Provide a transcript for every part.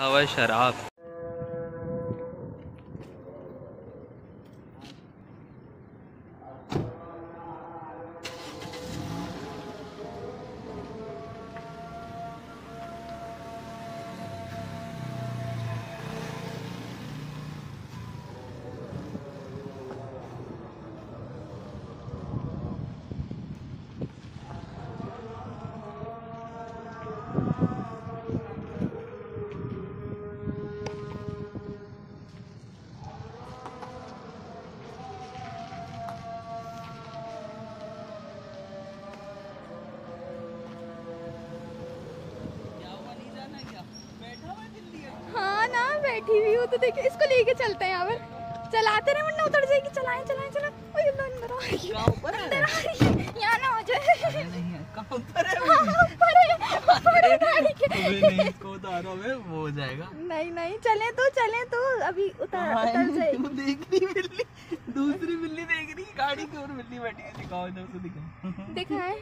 रखा हुआ है शराब। तो देखिए इसको लेके चलते हैं यहाँ पर। चलाते रहे वरना उतर जाएगी। चलाएँ चलाएँ अल्लाह अंदर आ रही है। अंदर आ रही है। यहाँ ना हो जाए। हाँ, ऊपर है ऊपर है गाड़ी के इसको उतारो में वो हो जाएगा। नहीं नहीं चले तो चले तो। अभी उतर उतर जाएगी। देख रही बिल्ली दूसरी बिल्ली देख रही गाड़ी की और बिल्ली बैठी है दिखाओ इधर से दिखाओ। दिखाएँ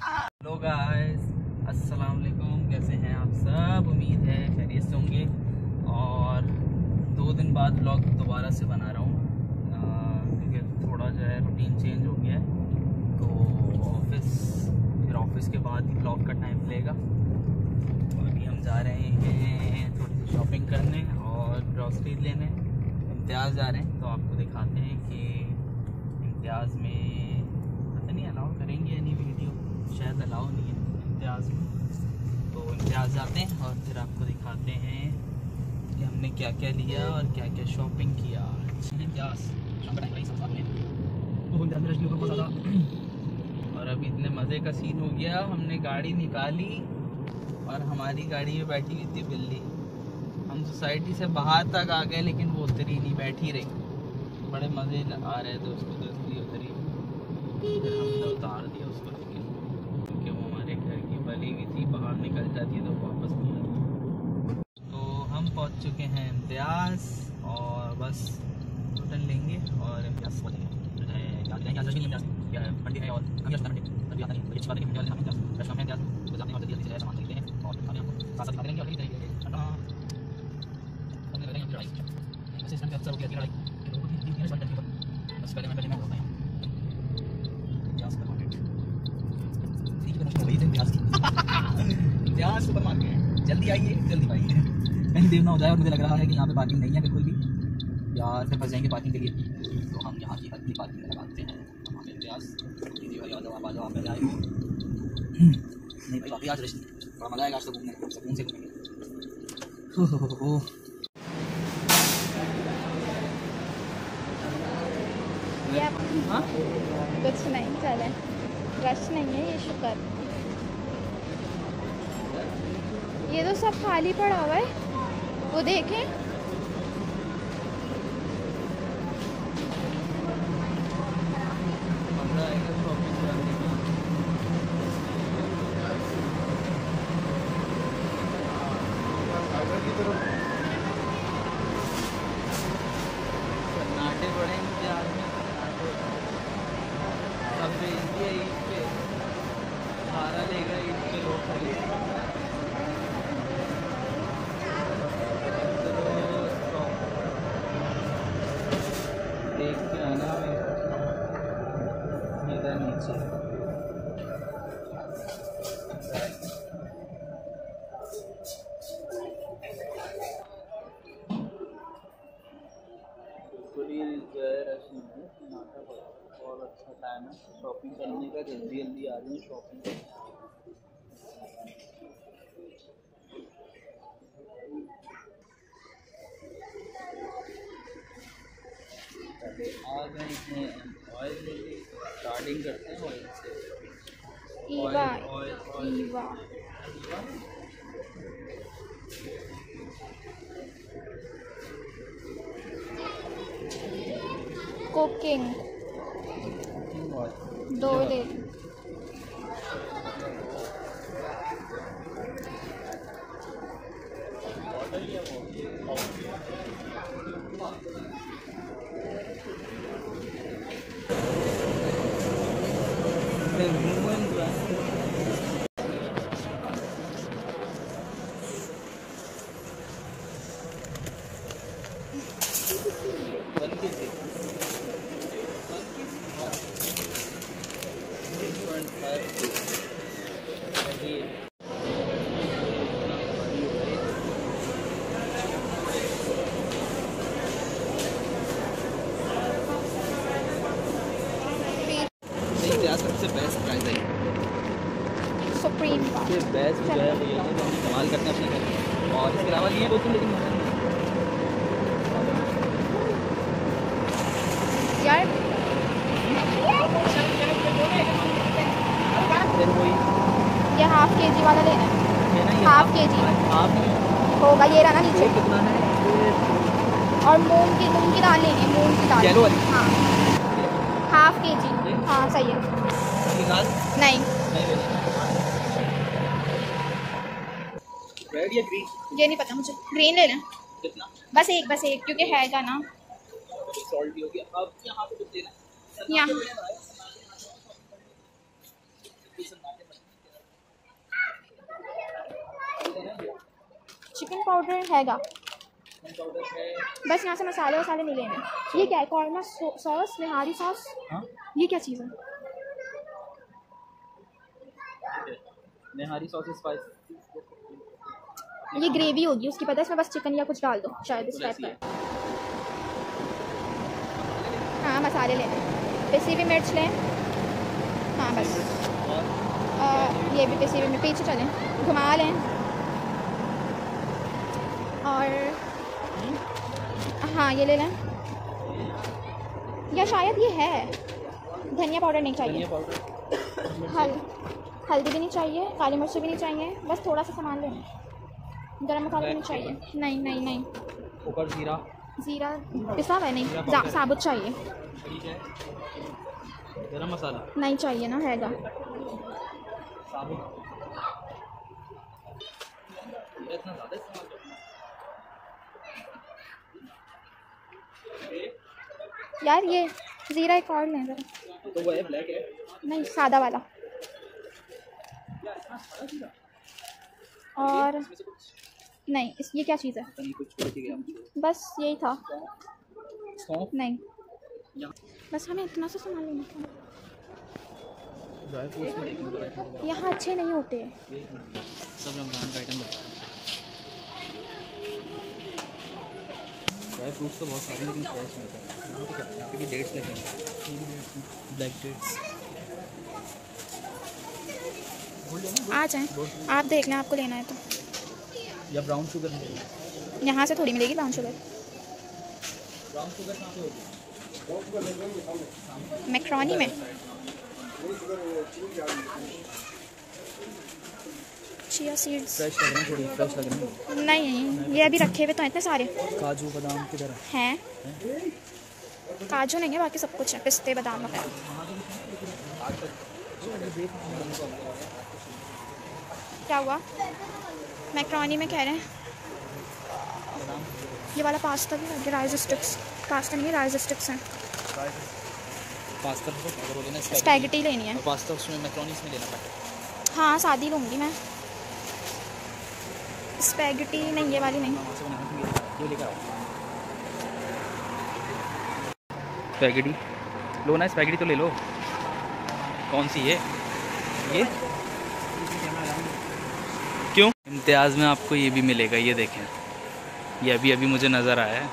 हेलो गाइस अस्सलाम वालेकुम कैसे हैं आप सब? उम्मीद है खैरियत से होंगे। और दो दिन बाद ब्लॉग दोबारा से बना रहा हूँ। क्योंकि थोड़ा जो है रूटीन चेंज हो गया है। तो ऑफ़िस फिर ऑफ़िस के बाद ही ब्लॉग का टाइम मिलेगा। तो अभी हम जा रहे हैं थोड़ी सी शॉपिंग करने और ग्रॉसरी लेने। इम्तियाज़ जा रहे हैं तो आपको दिखाते हैं कि इम्तियाज़ में पता नहीं अलाउ करेंगे यानी वीडियो शायद अलाउ नहीं है इम्तियाज़ में। तो इम्तियाज़ जाते हैं और फिर आपको दिखाते हैं कि हमने क्या क्या लिया और क्या। क्या शॉपिंग किया और अभी इतने मज़े का सीन हो गया। हमने गाड़ी निकाली और हमारी गाड़ी में बैठी हुई थी बिल्ली। हम सोसाइटी से बाहर तक आ गए लेकिन वो उतरी नहीं बैठी रही। बड़े मज़े आ रहे थे उसको तो इसलिए उतरी। फिर हमने उतार दिया उसको लेकिन क्योंकि वो हमारे घर की बली हुई थी बाहर निकल जाती है तो वापस नहीं पहुँच चुके हैं इम्तियाज़ और बस होटल लेंगे और इम्तियाज़ पहुँचेंगे जो है मंडी और मंडी आता तो अच्छी बात है कि इम्तियाज़ इम्तियाज़ रेस्टोरेंट इम्तियाज़। तो जाते हैं और जल्दी जल्दी से सामान खरीदते हैं और खाने आपको साथ साथ खाते रहेंगे और खरीदते रहेंगे ठंडा। हमने लगाई लड़ाई। वैसे इसमें अक्सर हो गया लड़ाई। कि लोगों की तीन तीन के बस पहले मैं पहले मैं बोलता हूँ। सुपर मार्केट इम्तियाज़ सुपर जल्दी आइए जल्दी पाइए कहीं देर ना हो जाए और मुझे लग रहा है कि यहाँ पे पार्किंग नहीं है बिल्कुल भी। या फिर फंस जाएँगे पार्किंग के लिए। तो हम यहाँ की हल्की पार्किंग लगाते हैं। हमारे आए नहीं भाई आज रश बड़ा मज़ा आएगा आज तो घूमने। सुकून से घूमेंगे। हाँ कुछ नहीं चले। रश नहीं है ये शुक्र। ये तो सब खाली पड़ा हुआ है। वो देखें। अच्छा टाइम है। शॉपिंग करने का जल्दी जल्दी आ रही है शॉपिंग आ गए हैं ऑयल लेके। स्टार्टिंग करते हैं ऑयल से। Eva oil oil cooking đôi để dạ. đừng quên Yeah. ये रहा ना नीचे। और मूंग की मूंग की दाल लेनी है मूंग की दाल। हाँ। हाफ़ के जी हाँ सही है। नहीं। नहीं रेड या ग्रीन ये नहीं पता मुझे। ग्रीन ले लें कितना? बस एक बस एक क्योंकि हैगा ना। सॉल्ट भी हो गया। अब यहाँ पे कुछ लेना है। यहाँ। चिकन पाउडर हैगा। है बस यहाँ से मसाले वसाले नहीं लेने ये क्या है? कॉर्मा सॉस? निहारी सॉस? हाँ। ये क्या चीज़ है? निहारी सॉस स्पाइस ये ग्रेवी होगी उसकी पता है इसमें बस चिकन या कुछ डाल दो शायद इस टाइप का हाँ मसाले लेने पिसी हुई मिर्च लें। हाँ बस। आ, ये भी पिसी हुई मिर्च। पीछे चलें। घुमा लें। हाँ ये ले लें। या शायद ये है। धनिया पाउडर नहीं चाहिए। हल हल्दी भी नहीं चाहिए काली मिर्च भी नहीं चाहिए बस थोड़ा सा सामान लेना गरम मसाला भी नहीं चाहिए। नहीं नहीं नहीं। ऊपर जीरा। ज़ीरा पिसा हुआ है नहीं। साबुत चाहिए। गरम मसाला। नहीं चाहिए ना हैगा। साबुत ये इतना ज़्यादा इस्तेमाल करना यार ये ज़ीरा एक और लें ज़रा तो वो है ब्लैक है। नहीं सादा वाला। और नहीं इस ये क्या चीज़ है? बस यही था। नहीं। बस हमें इतना सा सामान लेना था। यहाँ अच्छे नहीं होते। सब रमज़ान का आइटम ड्राई फ्रूट्स तो बहुत सारे लेकिन फ्रेश मिलते हैं। यहाँ पे क्या यहाँ पे भी डेट्स लगे हैं ब्लैक डेट्स आ जाएँ। आप देख लें आपको लेना है तो। या ब्राउन शुगर यहाँ से थोड़ी मिलेगी ब्राउन शुगर ब्राउन शुगर कहाँ पे होगी? मैक्रोनी में। चिया सीड्स फ्रेश लग रहे हैं थोड़ी फ्रेश लग रहे हैं। नहीं ये अभी रखे हुए तो हैं इतने सारे। काजू बादाम किधर है? हैं। काजू नहीं है बाकी सब कुछ है। पिस्ते बादाम वगैरह। क्या हुआ? मैक्रोनी में कह रहे हैं। ये वाला पास्ता भी है राइस स्टिक्स। पास्ता नहीं है राइस स्टिक्स हैं। पास्ता तो स्पैगेटी लेनी है। पास्ता उसमें मैक्रोनीस में लेना पड़ेगा हाँ शादी लूँगी मैं। स्पैगेटी नहीं, ये वाली नहीं। स्पैगेटी। लो ना, स्पैगेटी तो ले लो। कौन सी है? ये? क्यों? इम्तियाज़ में आपको ये भी मिलेगा, ये देखें। ये अभी अभी मुझे नज़र आया है।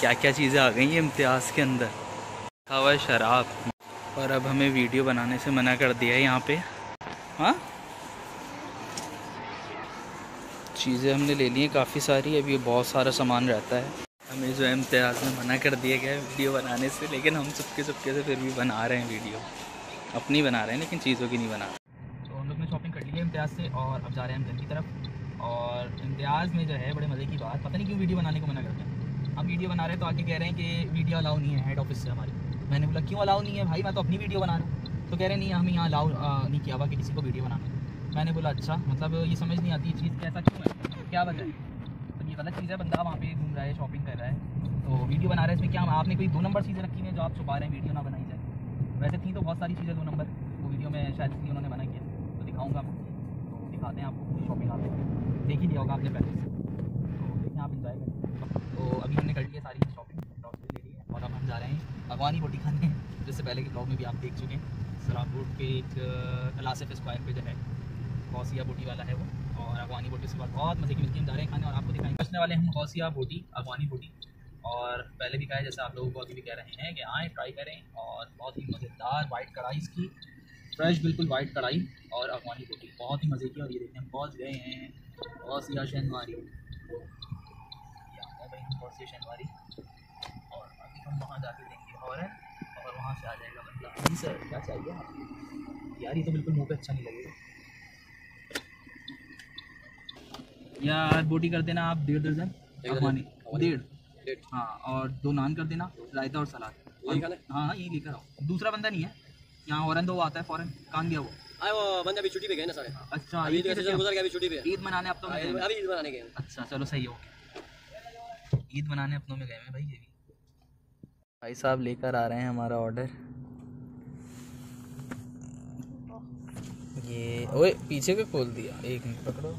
क्या क्या चीज़ें आ गई हैं इम्तियाज़ के अंदर। हवा शराब। और अब हमें वीडियो बनाने से मना कर दिया है यहाँ पे। हाँ? चीज़ें हमने ले ली हैं, काफ़ी सारी। अभी बहुत सारा सामान रहता है। हमें जो इम्तियाज़ में मना कर दिया गया है वीडियो बनाने से, लेकिन हम सबके सबके से फिर भी बना रहे हैं वीडियो। अपनी बना रहे हैं, लेकिन चीज़ों की नहीं बना रहे। तो हम लोग ने शॉपिंग कर ली है इम्तियाज़ से और अब जा रहे हैं हम घर की तरफ़। और इम्तियाज़ में जो है बड़े मज़े की बात, पता नहीं क्यों वीडियो बनाने को मना करते हैं। हम वीडियो बना रहे हैं तो आगे कह रहे हैं कि वीडियो अलाउ नहीं है हेड ऑफ़िस से हमारी। मैंने बोला, क्यों अलाउ नहीं है भाई? मैं तो अपनी वीडियो बना रहा हूँ। तो कह रहे नहीं, हमें यहाँ अलाउ नहीं किया हुआ कि किसी को वीडियो बनाना मैंने बोला अच्छा मतलब ये समझ नहीं आती ये चीज़ कैसा क्यों है? क्या वजह है? तो ये गलत चीज़ है, बंदा वहाँ पे घूम रहा है शॉपिंग कर रहा है तो वीडियो बना रहा है इसमें क्या? आपने कोई दो नंबर चीज़ें रखी हैं जो आप छुपा रहे हैं वीडियो ना बनाई जाए। वैसे थी तो बहुत सारी चीज़ें दो नंबर वो वीडियो में शायद इसलिए उन्होंने मना किया तो दिखाऊँगा आपको तो दिखाते हैं आपको शॉपिंग आपने देख ही लिया होगा आपने पहले से। तो देखें आप इंजॉय करें। तो अभी हमने कर लिया सारी शॉपिंग ले ली है, और अब हम जा रहे हैं अफगानी बोटी खाने, जिससे पहले के ब्लॉग में भी आप देख चुके हैं। रोड पे एक अलासिफ स्क्वायर पे जो है गौसिया बोटी वाला है वो, और अफगानी बोटी, उसके बाद बहुत मज़े की मिलती है। हम जा खाने और आपको दिखाएँगे। बचने वाले हम गौसिया बोटी अफगानी बोटी। और पहले भी कहा है, जैसे आप लोगों को अभी भी कह रहे हैं कि आएँ ट्राई करें, और बहुत ही मज़ेदार वाइट कढ़ाई इसकी। फ्रेश बिल्कुल वाइट कढ़ाई और अफगानी बोटी। बहुत ही मज़े की और ये देखते हैं पहुँच गए हैं गौसिया हम गौसिया शहनवारी और अभी हम वहाँ जाके देंगे हॉरन और वहाँ से आ जाएगा मतलब जी सर, क्या चाहिए? आपको यार, ये तो बिल्कुल मुँह पे अच्छा नहीं लगेगा। यार बोटी कर देना आप डेढ़ दर्जन अफगानी डेढ़? हाँ और दो नान कर देना रायता और सलाद। है? हाँ हाँ यही लेकर आओ। दूसरा बंदा नहीं है यहाँ औरन दो आता है फ़ौरन कहाँ गया वो। आए वो बंदे अभी छुट्टी पे गए ना सारे। अच्छा अभी तो सीज़न गुजर गया अभी छुट्टी पे ईद मनाने अपनों में अभी अभी ईद बनाने गए अच्छा चलो सही है ईद मनाने अपनों में गए हैं भाई ये भी। भाई साहब लेकर आ रहे हैं हमारा ऑर्डर ये ओए पीछे भी खोल दिया। एक मिनट पकड़ो।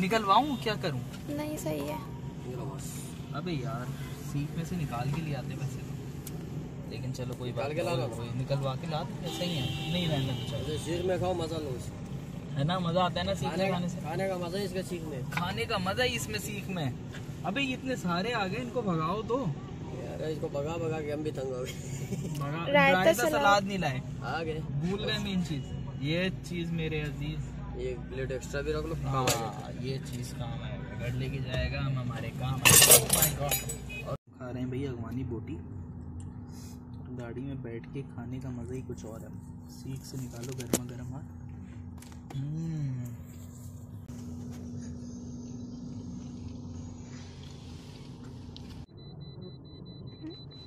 निकलवाऊं? क्या करूँ? नहीं सही है। अबे यार सीट में से निकाल के ले आते वैसे तो लेकिन चलो कोई बात के ला नहीं। कोई निकलवा के ला दो सही है। नहीं रहने दो चलो। सीख में खाओ मज़ा लो है ना? मज़ा आता है ना सीखने खाने खाने से। खाने का मज़ा ही इसका सीख में। खाने का मज़ा ही इसमें सीख में। अबे इतने सारे आ गए इनको भगाओ तो। यार इसको भगा भगा के हम भी तंग हो गए। रायता रायता सलाद। सलाद नहीं लाए। आ गए। भूल गए मेन चीज़। ये चीज़ मेरे अज़ीज़। ये प्लेट एक्स्ट्रा भी रख लो हाँ ये चीज़ काम है घर लेके जाएगा हम हमारे काम आएगा। Oh my God। और खा रहे हैं भैया अगवानी बोटी। गाड़ी में बैठ के खाने का मज़ा ही कुछ और है। सीख से निकालो गर्मा गर्म हाथ। हम्म।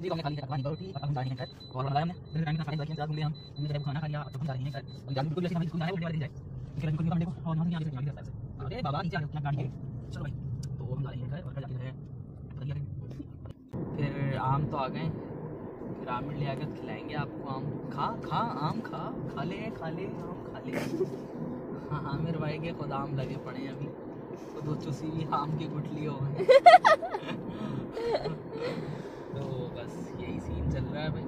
जी हमने खा लिया अगवानी बोटी अब हम जा रहे हैं घर। और लगाया हमने। दिन टाइम का खाने लगे हम हम। हमने खाना खा लिया अब हम जा रहे हैं घर। और गाड़ी बिल्कुल जैसे हमें स्कूल जाना है दिन जाए निकल देखो और यहाँ से यहाँ से यहाँ से अरे बाबा, नीचे आ गाड़ी चलो भाई तो हम जा रहे हैं घर और है। फिर आम तो आ गए। फिर आम ले आकर खिलाएँगे आपको आम। खा खा, आम खा। खा ले खा ले, आम खा ले। हाँ हाँ मेरे भाई के खुद आम लगे पड़े हैं अभी। तो दो चुसी भी आम की गुठली हो गए तो बस यही सीन चल रहा है भाई।